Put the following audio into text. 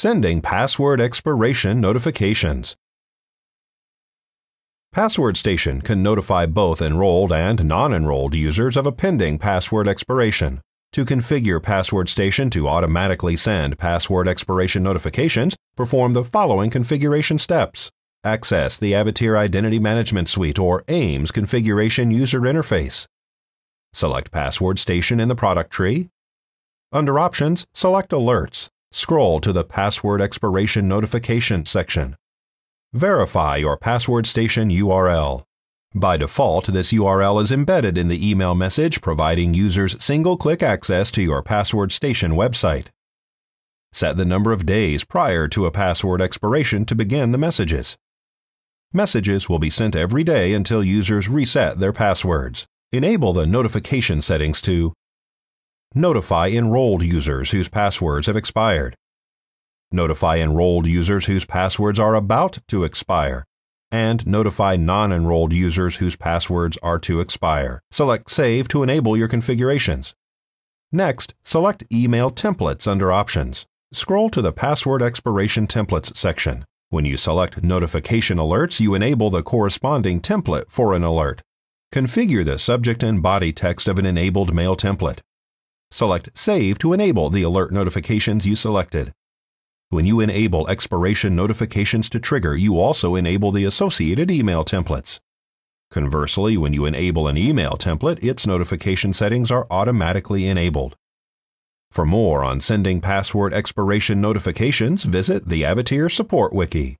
Sending password expiration notifications. Password Station can notify both enrolled and non enrolled users of a pending password expiration. To configure Password Station to automatically send password expiration notifications, perform the following configuration steps. Access the Avatier Identity Management Suite or AIMS configuration user interface. Select Password Station in the product tree. Under Options, select Alerts. Scroll to the Password Expiration Notification section. Verify your Password Station URL. By default, this URL is embedded in the email message, providing users single click access to your Password Station website. Set the number of days prior to a password expiration to begin the messages. Messages will be sent every day until users reset their passwords. Enable the notification settings to Notify enrolled users whose passwords have expired. Notify enrolled users whose passwords are about to expire and notify non-enrolled users whose passwords are to expire. Select Save to enable your configurations. Next, select Email Templates under Options. Scroll to the Password Expiration Templates section. When you select Notification Alerts, you enable the corresponding template for an alert. Configure the subject and body text of an enabled mail template. Select Save to enable the alert notifications you selected. When you enable expiration notifications to trigger, you also enable the associated email templates. Conversely, when you enable an email template, its notification settings are automatically enabled. For more on sending password expiration notifications, visit the Avatier Support Wiki.